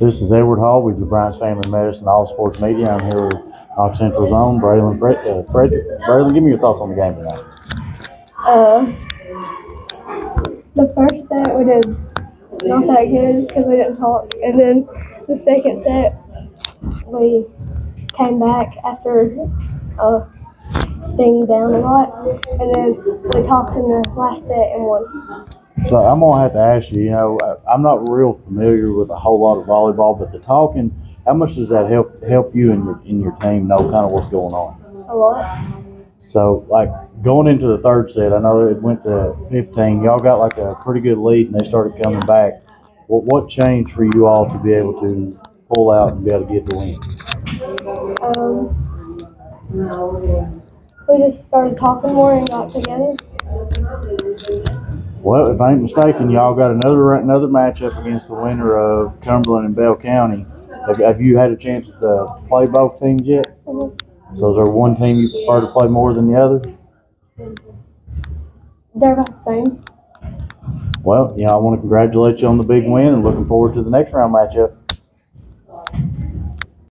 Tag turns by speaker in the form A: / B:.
A: This is Edward Hall with the Bryant's Family Medicine All Sports Media. I'm here with Knox Central's own Braylen Fred, uh, Frederick. Braylen, give me your thoughts on the game tonight.
B: Uh, the first set we did not that good because we didn't talk, and then the second set we came back after uh, being down a lot, and then we talked in the last set and won.
A: So I'm gonna have to ask you. You know, I- I'm not real familiar with a whole lot of volleyball, but the talking, how much does that help help you and your in your team know kind of what's going on?
B: A lot.
A: So, like going into the third set, I know it went to 15. Y'all got like a pretty good lead, and they started coming back. What what changed for you all to be able to pull out and be able to get the win?
B: Um, we just started talking more and got together.
A: Well, if I ain't mistaken, y'all got another another matchup against the winner of Cumberland and Bell County. Have, have you had a chance to play both teams yet?
B: Mhm.
A: So, is there one team you prefer to play more than the other?
B: They're about the same.
A: Well, you know, I want to congratulate you on the big win and looking forward to the next round matchup.